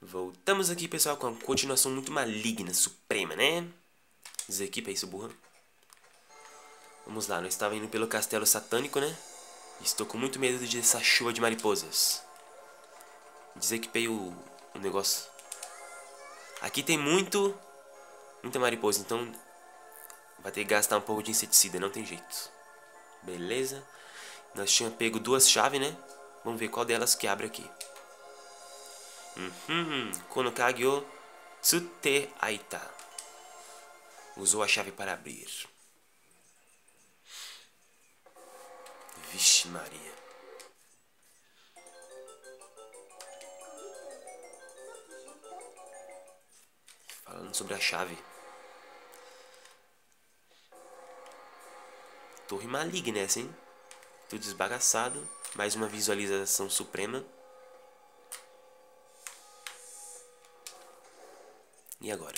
Voltamos aqui, pessoal, com a continuação muito maligna, suprema, né? Desequipa isso, burra. Vamos lá, nós estávamos indo pelo castelo satânico, né? Estou com muito medo dessa chuva de mariposas. Desequipei o, o negócio. Aqui tem muito... Muita mariposa, então... Vai ter que gastar um pouco de inseticida, não tem jeito. Beleza. Nós tínhamos pego duas chaves, né? Vamos ver qual delas que abre aqui. Uhum. Konokage o Tsute Aita. Usou a chave para abrir. Vixe Maria. Falando sobre a chave. Torre maligna essa, hein? Tudo desbagaçado. Mais uma visualização suprema. E agora?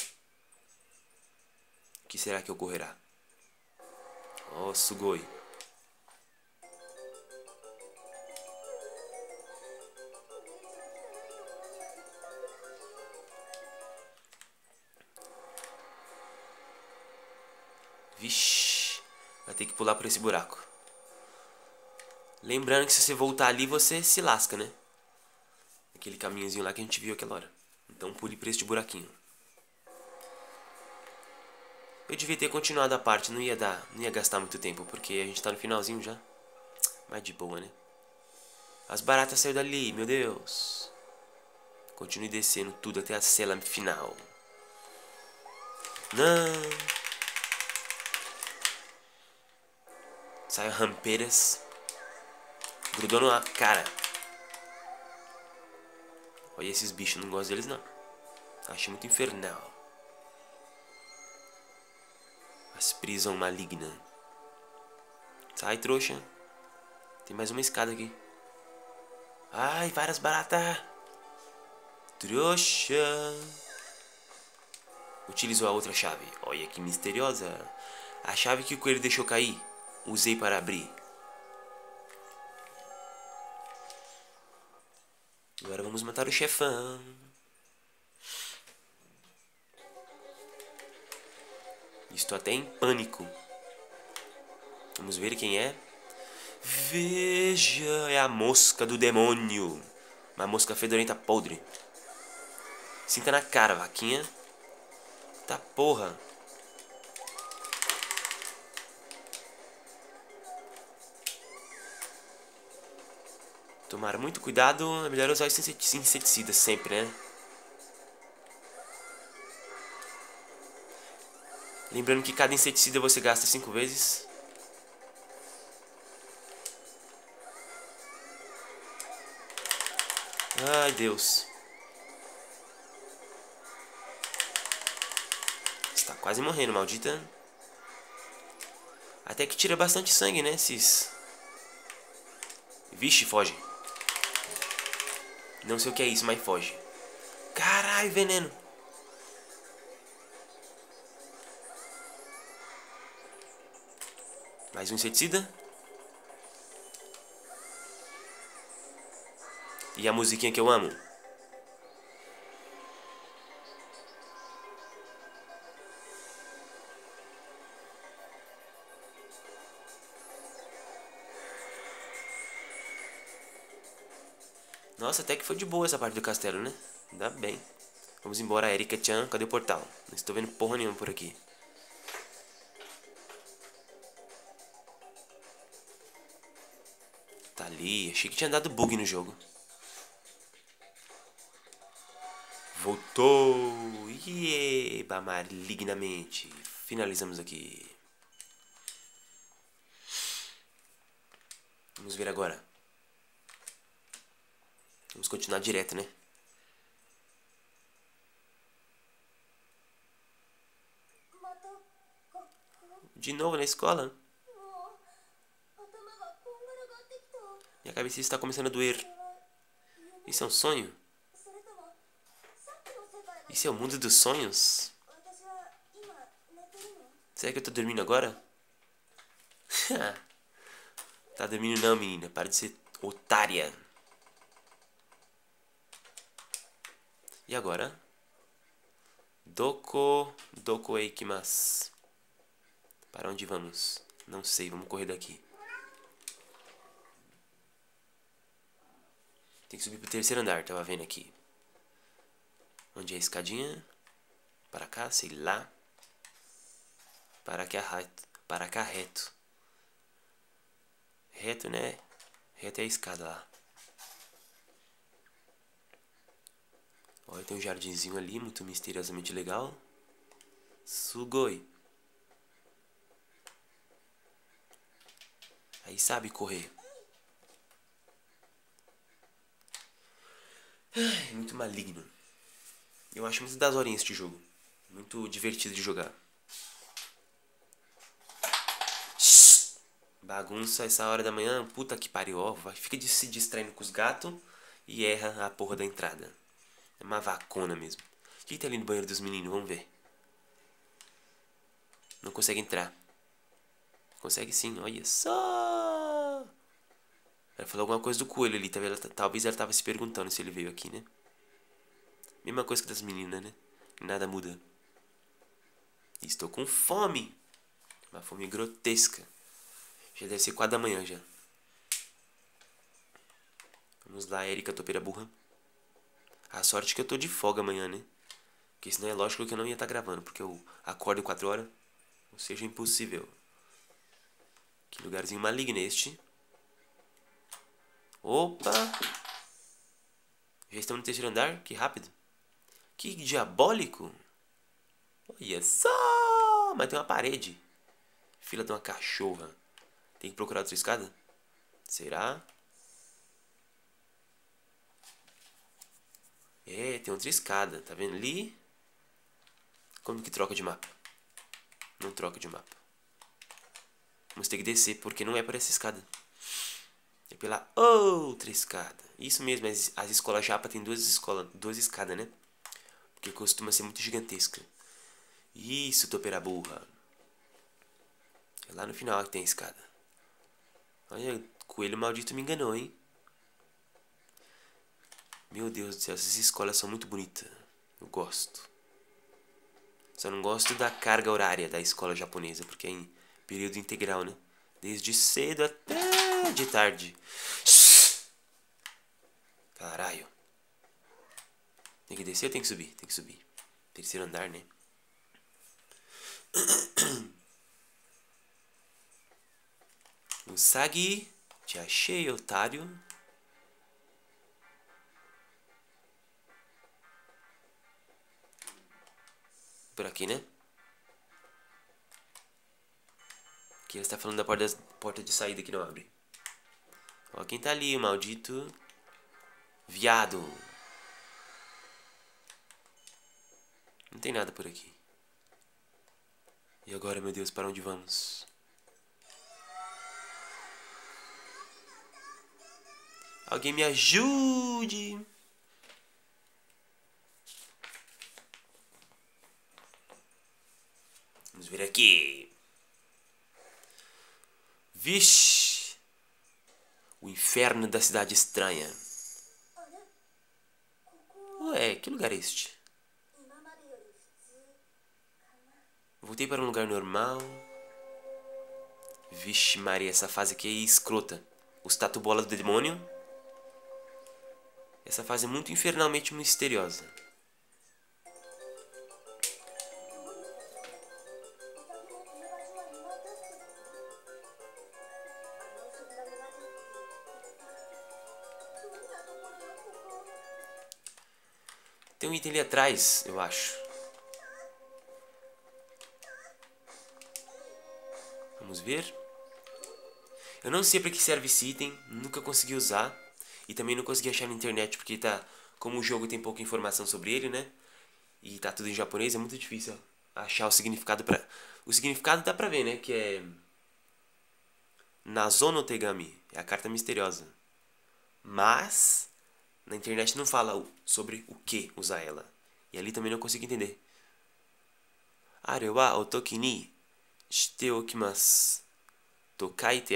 O que será que ocorrerá? Oh, Sugoi. Vixe, vai ter que pular por esse buraco. Lembrando que se você voltar ali, você se lasca, né? Aquele caminhozinho lá que a gente viu aquela hora. Então pule por este buraquinho. Eu devia ter continuado a parte, não ia dar, não ia gastar muito tempo, porque a gente tá no finalzinho já. Mas de boa, né? As baratas saíram dali, meu Deus. Continue descendo tudo até a cela final. Não. Saiam rampeiras. Grudou na cara. Olha esses bichos, não gosto deles não. Acho muito infernal. Prisão maligna. Sai, trouxa. Tem mais uma escada aqui. Ai, várias baratas. Trouxa. Utilizou a outra chave. Olha que misteriosa. A chave que o coelho deixou cair. Usei para abrir. Agora vamos matar o chefão. Estou até em pânico. Vamos ver quem é. Veja, é a mosca do demônio. Uma mosca fedorenta podre. Sinta na cara, vaquinha. Tá porra. Tomar muito cuidado, é melhor usar esse inseticida sempre, né? Lembrando que cada inseticida você gasta 5 vezes. Ai, Deus. Está quase morrendo, maldita. Até que tira bastante sangue, né, esses... Vixe, foge. Não sei o que é isso, mas foge. Caralho, veneno. Mais um inseticida. E a musiquinha que eu amo. Nossa, até que foi de boa essa parte do castelo, né? Ainda bem. Vamos embora, Erika-chan. Cadê o portal? Não estou vendo porra nenhuma por aqui. Ali. Achei que tinha dado bug no jogo. Voltou! Ieba, malignamente. Finalizamos aqui. Vamos ver agora. Vamos continuar direto, né? De novo na escola? Minha cabeça está começando a doer. Isso é um sonho? Isso é o mundo dos sonhos? Será que eu tô dormindo agora? tá dormindo não, menina. Para de ser otária. E agora? Doko, doko eikimasu. Para onde vamos? Não sei, vamos correr daqui. Tem que subir pro terceiro andar, tava vendo aqui. Onde é a escadinha? Para cá, sei lá. Para cá reto. Para cá reto. Reto, né? Reto é a escada lá. Olha, tem um jardinzinho ali, muito misteriosamente legal. Sugoi. Aí sabe correr. Ai, muito maligno. Eu acho muito das horinhas este jogo. Muito divertido de jogar. Bagunça essa hora da manhã, puta que pariu, ó. Fica de se distraindo com os gatos e erra a porra da entrada. É uma vacona mesmo. O que tá ali no banheiro dos meninos? Vamos ver. Não consegue entrar. Consegue sim, olha só. Ela falou alguma coisa do coelho ali, talvez ela tava se perguntando se ele veio aqui, né? Mesma coisa que das meninas, né? Nada muda. Estou com fome. Uma fome grotesca. Já deve ser quatro da manhã já. Vamos lá, Erika Topeira Burra. A sorte que eu tô de folga amanhã, né? Porque senão é lógico que eu não ia estar tá gravando, porque eu acordo quatro horas. Ou seja, impossível. Que lugarzinho maligno é este. Opa! Já estamos no terceiro andar? Que rápido. Que diabólico! Olha só! Mas tem uma parede. Fila de uma cachorra. Tem que procurar outra escada? Será? É, tem outra escada. Tá vendo ali? Como que troca de mapa? Não troca de mapa. Vamos ter que descer, porque não é por essa escada. É pela outra escada. Isso mesmo, as, as escolas japa tem duas, escolas, duas escadas, né? Porque costuma ser muito gigantesca. Isso, topeira burra. É lá no final que tem a escada. Olha, coelho maldito me enganou, hein? Meu Deus do céu, essas escolas são muito bonitas. Eu gosto. Só não gosto da carga horária da escola japonesa, porque é em período integral, né? Desde cedo até de tarde. Caralho. Tem que descer ou tem que subir? Tem que subir. Terceiro andar, né? Usagi, te achei, otário. Por aqui, né? Aqui ele está falando da porta, porta de saída que não abre. Ó, quem tá ali, o maldito viado. Não tem nada por aqui. E agora, meu Deus, para onde vamos? Alguém me ajude. Vamos ver aqui. Vixe. O inferno da cidade estranha. Ué, que lugar é este? Voltei para um lugar normal. Vixe Maria, essa fase aqui é escrota. Os tatu bola do demônio. Essa fase é muito infernalmente misteriosa. Um item ali atrás, eu acho. Vamos ver. Eu não sei para que serve esse item, nunca consegui usar. E também não consegui achar na internet, porque tá. Como o jogo tem pouca informação sobre ele, né? E tá tudo em japonês, é muito difícil achar o significado pra. O significado dá pra ver, né? Que é. Nazono Tegami. É a carta misteriosa. Mas. Na internet não fala sobre o que usar ela. E ali também não consigo entender. Arewa otoki ni shite okimasu.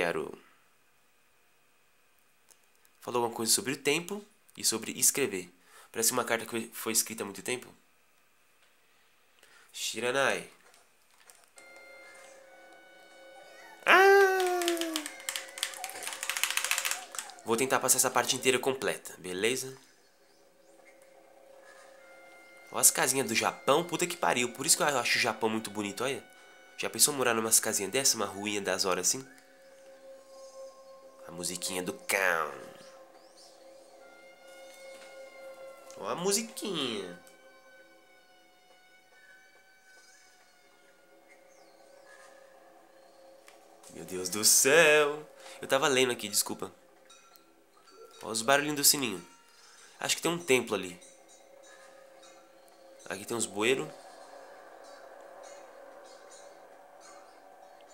Aru falou alguma coisa sobre o tempo e sobre escrever. Parece uma carta que foi escrita há muito tempo. Shiranai. Ah! Vou tentar passar essa parte inteira completa, beleza? Olha as casinhas do Japão, puta que pariu. Por isso que eu acho o Japão muito bonito, olha. Já pensou morar numa casinhas dessa, uma ruinha das horas assim? A musiquinha do cão. Olha a musiquinha. Meu Deus do céu. Eu tava lendo aqui, desculpa. Olha os barulhinhos do sininho. Acho que tem um templo ali. Aqui tem uns bueiros.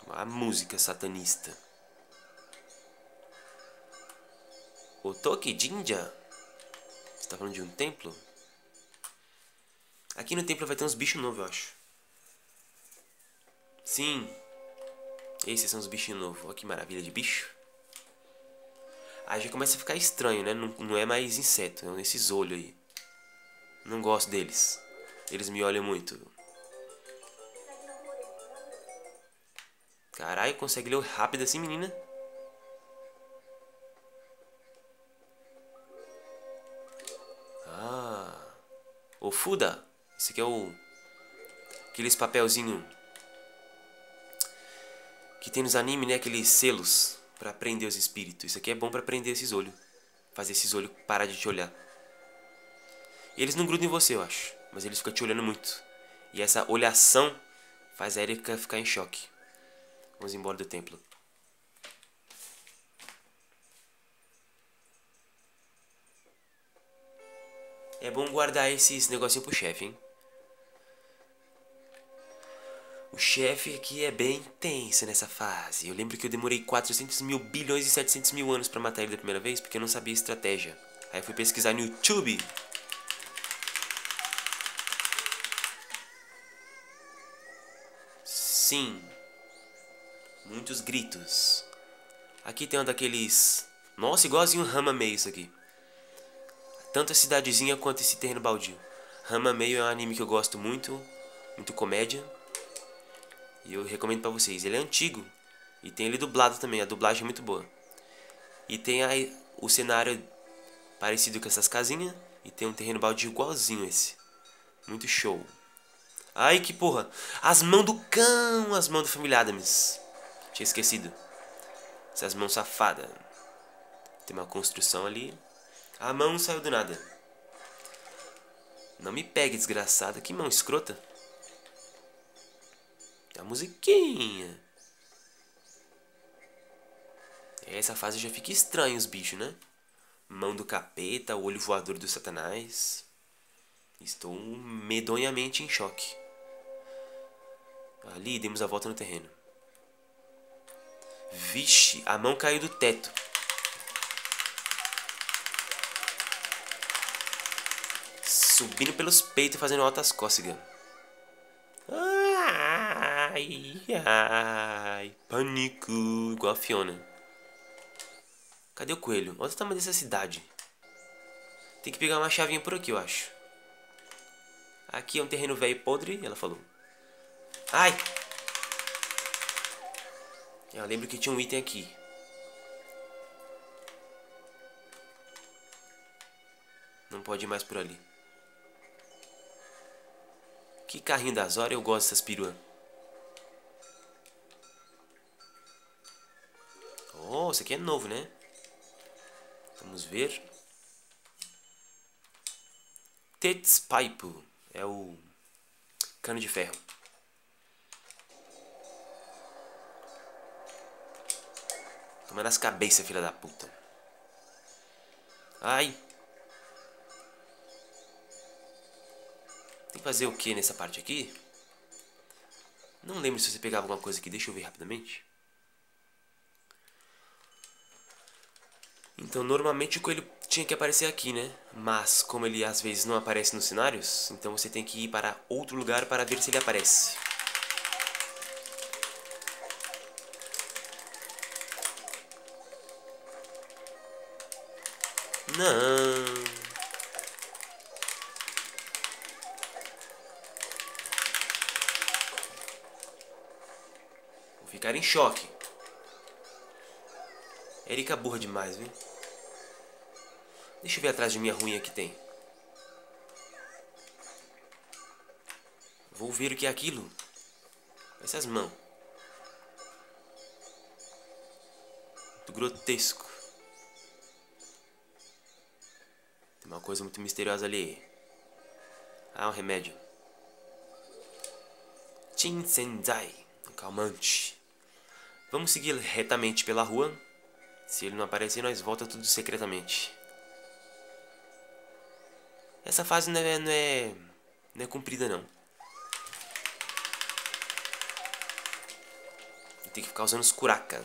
A música satanista. Otoki Jinja? Você tá falando de um templo? Aqui no templo vai ter uns bichos novos, eu acho. Sim. Esses são os bichinhos novos. Olha que maravilha de bicho. Aí já começa a ficar estranho, né? Não, não é mais inseto, é esses olhos aí. Não gosto deles. Eles me olham muito. Caralho, consegue ler rápido assim, menina? Ah. O Fuda. Esse aqui é o... Aqueles papelzinho... Que tem nos animes, né? Aqueles selos pra prender os espíritos. Isso aqui é bom pra prender esses olhos. Fazer esses olhos parar de te olhar. Eles não grudam em você, eu acho. Mas eles ficam te olhando muito. E essa olhação faz a Erika ficar em choque. Vamos embora do templo. É bom guardar esses negocinhos pro chefe, hein? O chefe aqui é bem tenso nessa fase. Eu lembro que eu demorei 400 mil bilhões e 700 mil anos pra matar ele da primeira vez porque eu não sabia estratégia. Aí eu fui pesquisar no YouTube. Sim. Muitos gritos. Aqui tem um daqueles... Nossa, igualzinho Rama Meio isso aqui. Tanto a cidadezinha quanto esse terreno baldio. Rama Meio é um anime que eu gosto muito. Muito comédia. E eu recomendo pra vocês. Ele é antigo. E tem ele dublado também. A dublagem é muito boa. E tem aí o cenário parecido com essas casinhas. E tem um terreno baldio igualzinho esse. Muito show. Ai, que porra. As mãos do cão. As mãos do família Adams. Tinha esquecido. Essas mãos safadas. Tem uma construção ali. A mão saiu do nada. Não me pegue, desgraçada. Que mão escrota. A musiquinha. Essa fase já fica estranha os bichos, né? Mão do capeta, olho voador do satanás. Estou medonhamente em choque. Ali demos a volta no terreno. Vixe, a mão caiu do teto. Subindo pelos peitos e fazendo altas cócegas. Ai, ai, pânico, igual a Fiona. Cadê o coelho? Olha o tamanho dessa cidade. Tem que pegar uma chavinha por aqui, eu acho. Aqui é um terreno velho podre, ela falou. Ai! Eu lembro que tinha um item aqui. Não pode ir mais por ali. Que carrinho das horas, eu gosto dessas peruas. Oh, esse aqui é novo, né? Vamos ver. Tetspipe é o cano de ferro. Toma nas cabeças, filha da puta. Ai. Tem que fazer o que nessa parte aqui? Não lembro se você pegava alguma coisa aqui. Deixa eu ver rapidamente. Então normalmente o coelho tinha que aparecer aqui, né? Mas como ele às vezes não aparece nos cenários, então você tem que ir para outro lugar para ver se ele aparece. Não. Vou ficar em choque. Erika é burra demais, viu? Deixa eu ver atrás de minha ruinha que tem. Vou ver o que é aquilo. Essas mãos. Muito grotesco. Tem uma coisa muito misteriosa ali. Ah, um remédio. Chinsenzai. Um calmante. Vamos seguir retamente pela rua. Se ele não aparecer, nós volta tudo secretamente. Essa fase não é, não é, não é cumprida, não. Tem que ficar usando os.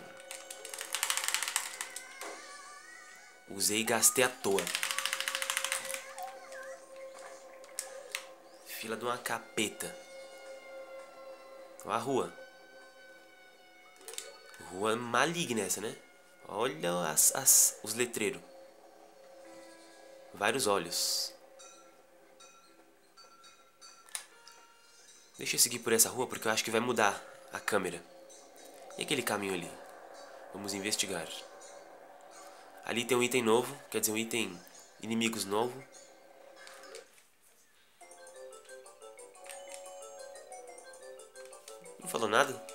Usei e gastei à toa. Fila de uma capeta. Olha a rua. Rua maligna essa, né? Olha as, as, os letreiros. Vários olhos. Deixa eu seguir por essa rua porque eu acho que vai mudar a câmera. E aquele caminho ali? Vamos investigar. Ali tem um item novo, quer dizer, um item inimigos novo. Não falou nada?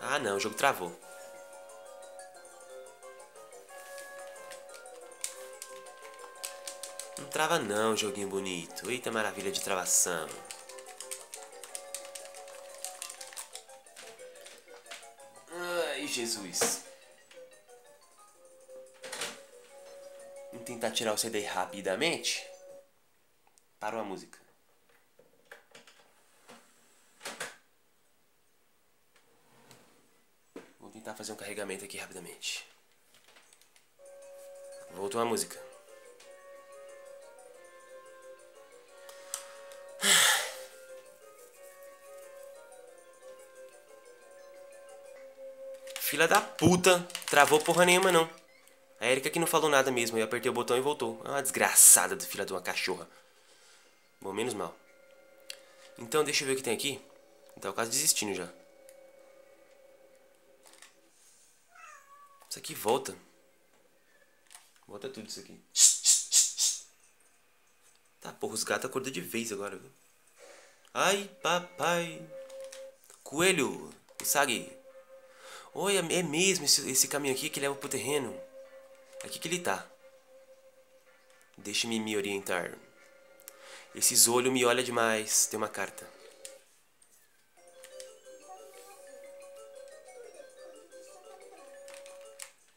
Ah não, o jogo travou. Trava não, joguinho bonito. Eita maravilha de travação. Jesus. Vamos tentar tirar o CD rapidamente. Parou a música. Vou tentar fazer um carregamento aqui rapidamente. Voltou a música. Filha da puta. Travou porra nenhuma, não. A Erika que não falou nada mesmo. Eu apertei o botão e voltou. É uma desgraçada do filha de uma cachorra. Bom, menos mal. Então, deixa eu ver o que tem aqui. Então, quase desistindo já. Isso aqui volta. Volta tudo isso aqui. Tá, porra, os gatos acordam de vez agora? Ai, papai. Coelho. Usagi. Oi, é mesmo esse, esse caminho aqui que leva pro terreno. Aqui que ele tá. Deixe-me me orientar. Esses olhos me olham demais. Tem uma carta.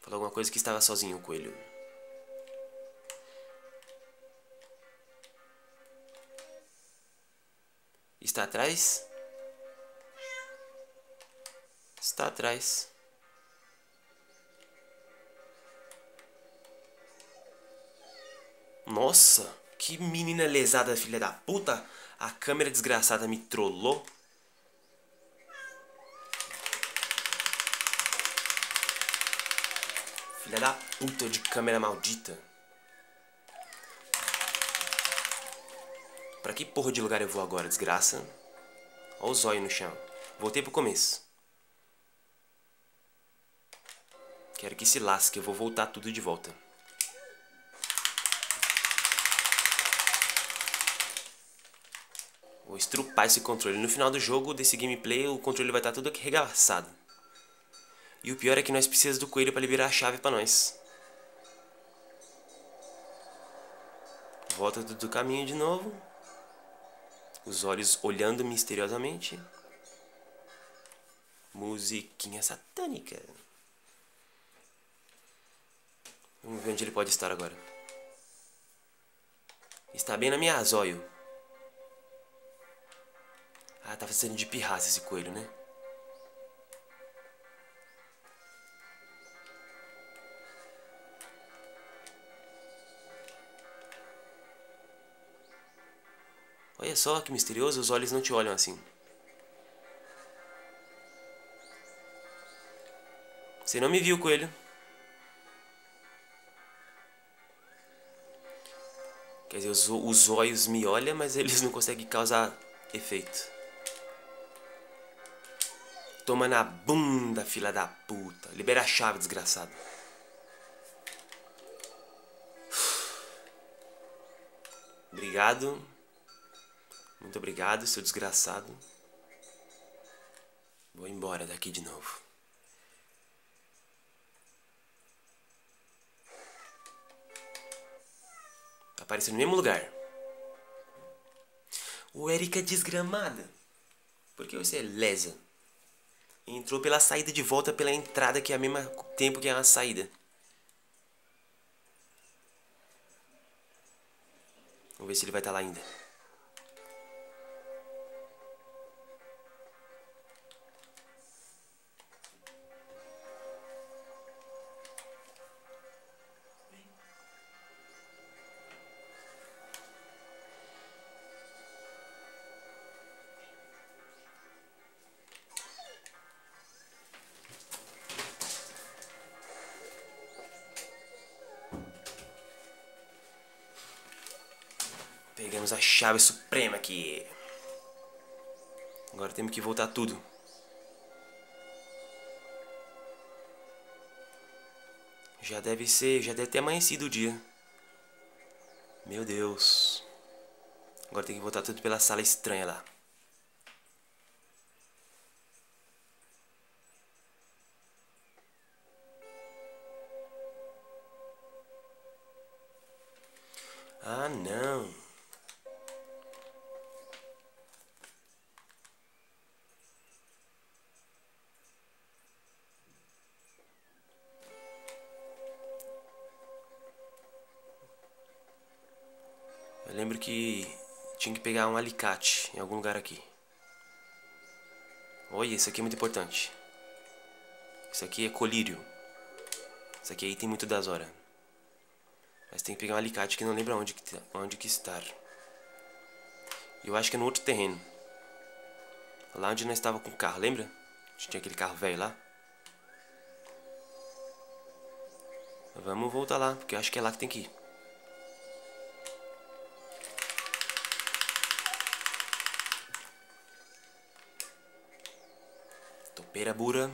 Falou alguma coisa que estava sozinho o coelho. Está atrás? Está atrás. Nossa, que menina lesada, filha da puta. A câmera desgraçada me trollou. Filha da puta de câmera maldita. Pra que porra de lugar eu vou agora, desgraça? Olha o zóio no chão. Voltei pro começo. Quero que se lasque, eu vou voltar tudo de volta. Vou estrupar esse controle. No final do jogo, desse gameplay, o controle vai estar tudo aqui regaçado. E o pior é que nós precisamos do coelho para liberar a chave para nós. Volta do caminho de novo. Os olhos olhando misteriosamente. Musiquinha satânica. Vamos ver onde ele pode estar agora. Está bem na minha zóio. Ah, tá fazendo de pirraça esse coelho, né? Olha só que misterioso, os olhos não te olham assim. Você não me viu, coelho. Quer dizer, os, os olhos me olham, mas eles não conseguem causar efeito. Toma na bunda, filha da puta. Libera a chave, desgraçado. Obrigado. Muito obrigado, seu desgraçado. Vou embora daqui de novo. Apareceu no mesmo lugar. O Erika desgramada. Por que você é lesa? Entrou pela saída de volta pela entrada que é ao mesmo tempo que é a saída. Vamos ver se ele vai estar lá ainda. Pegamos a chave suprema aqui. Agora temos que voltar tudo. Já deve ser, já deve ter amanhecido o dia. Meu Deus. Agora tem que voltar tudo pela sala estranha lá. Lembro que tinha que pegar um alicate em algum lugar aqui. Olha, isso aqui é muito importante. Isso aqui é colírio. Isso aqui aí tem muito das horas. Mas tem que pegar um alicate que não lembra onde que, onde que estar. Eu acho que é no outro terreno. Lá onde nós estava com o carro, lembra? Tinha aquele carro velho lá. Vamos voltar lá, porque eu acho que é lá que tem que ir. Topeira bura.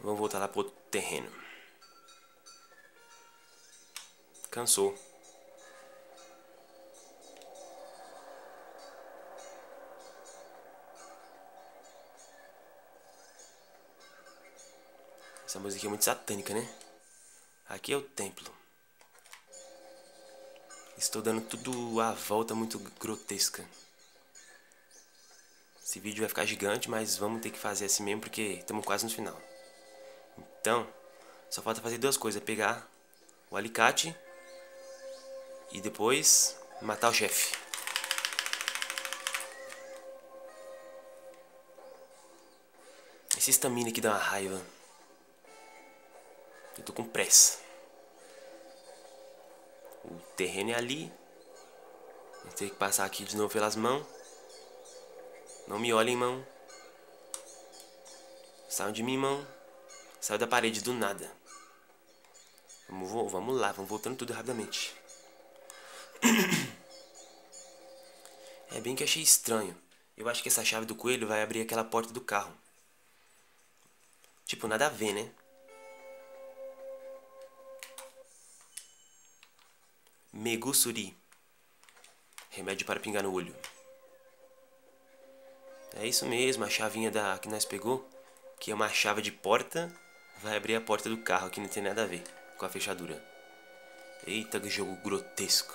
Vamos voltar lá pro terreno. Cansou. Essa música é muito satânica, né? Aqui é o templo. Estou dando tudo a volta muito grotesca. Esse vídeo vai ficar gigante, mas vamos ter que fazer assim mesmo porque estamos quase no final. Então, só falta fazer duas coisas. Pegar o alicate e depois matar o chefe. Esse estamina aqui dá uma raiva. Eu tô com pressa. O terreno é ali. Eu tenho que passar aqui de novo pelas mãos. Não me olhem, mão. Saiam de mim, mão. Saiu da parede do nada. Vamos, vamos lá, vamos voltando tudo rapidamente. É bem que achei estranho. Eu acho que essa chave do coelho vai abrir aquela porta do carro. Tipo, nada a ver, né? Megusuri. Remédio para pingar no olho. É isso mesmo, a chavinha da que nós pegou, que é uma chave de porta, vai abrir a porta do carro, que não tem nada a ver com a fechadura. Eita, que jogo grotesco.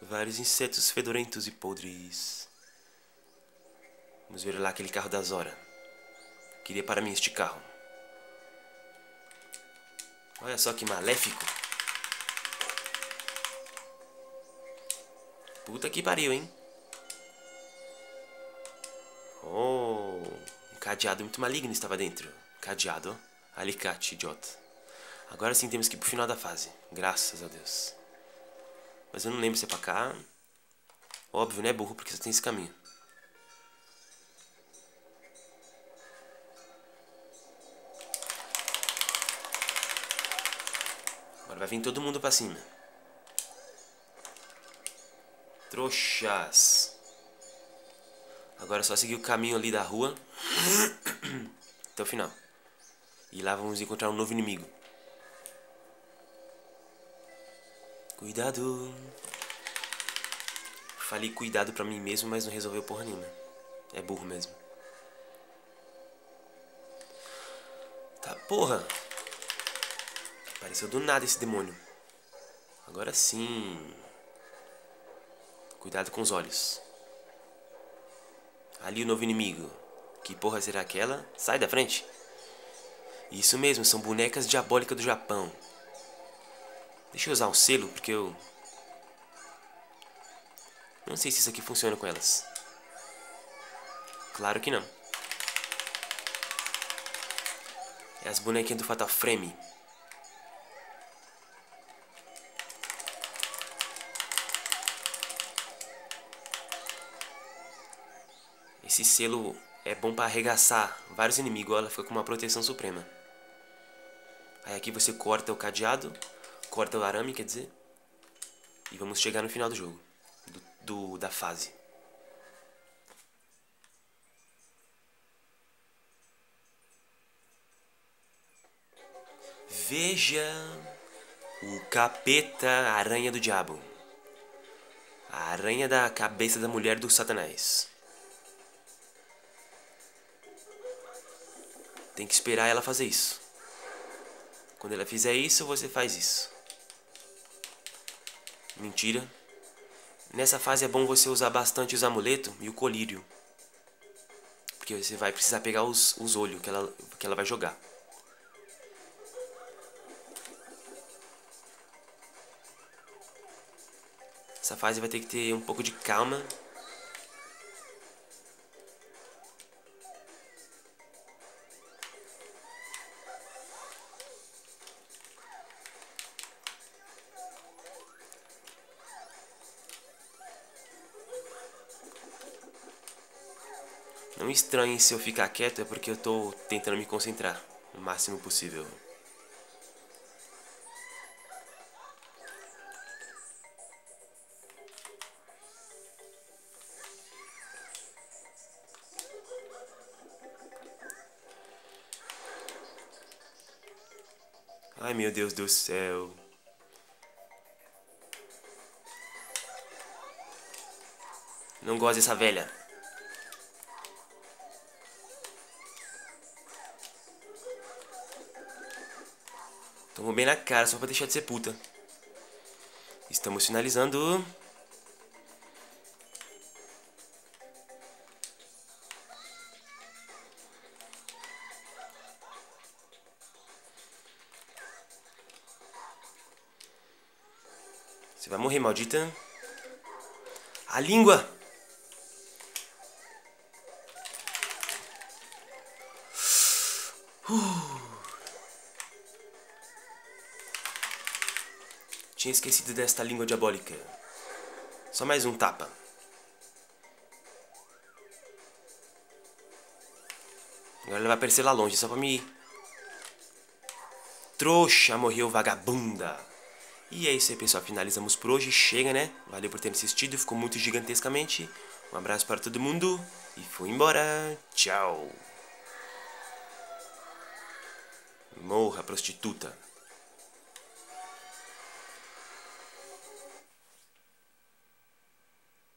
Vários insetos fedorentos e podres. Vamos ver lá aquele carro da Zora. Queria para mim este carro. Olha só que maléfico. Puta que pariu, hein? Oh, um cadeado muito maligno estava dentro. Cadeado. Alicate, idiota. Agora sim temos que ir pro final da fase. Graças a Deus. Mas eu não lembro se é pra cá. Óbvio, né, burro? Porque só tem esse caminho. Agora vai vir todo mundo pra cima. Trouxas. Agora é só seguir o caminho ali da rua até o final. E lá vamos encontrar um novo inimigo. Cuidado. Falei cuidado pra mim mesmo, mas não resolveu porra nenhuma. É burro mesmo. Tá, porra. Apareceu do nada esse demônio. Agora sim. Cuidado com os olhos. Ali o novo inimigo. Que porra será aquela? Sai da frente. Isso mesmo, são bonecas diabólicas do Japão. Deixa eu usar um selo, porque eu... Não sei se isso aqui funciona com elas. Claro que não. É as bonequinhas do Fatal Frame. Esse selo é bom para arregaçar vários inimigos. Ela fica com uma proteção suprema. Aí aqui você corta o cadeado, corta o arame, quer dizer. E vamos chegar no final do jogo, do, do da fase. Veja o capeta aranha do diabo. A aranha da cabeça da mulher do satanás. Tem que esperar ela fazer isso. Quando ela fizer isso, você faz isso. Mentira. Nessa fase é bom você usar bastante os amuletos e o colírio. Porque você vai precisar pegar os, os olhos que ela, que ela vai jogar. Essa fase vai ter que ter um pouco de calma Não estranhe se eu ficar quieto, é porque eu tô tentando me concentrar o máximo possível. Ai meu Deus do céu. Não gosto dessa velha. Tomou bem na cara, só pra deixar de ser puta. Estamos finalizando. Você vai morrer, maldita. A língua! Uh. Tinha esquecido desta língua diabólica. Só mais um tapa. Agora ele vai aparecer lá longe, só pra me... Trouxa, morreu vagabunda. E é isso aí, pessoal. Finalizamos por hoje. Chega, né? Valeu por ter assistido. Ficou muito gigantescamente. Um abraço para todo mundo. E fui embora. Tchau. Morra, prostituta.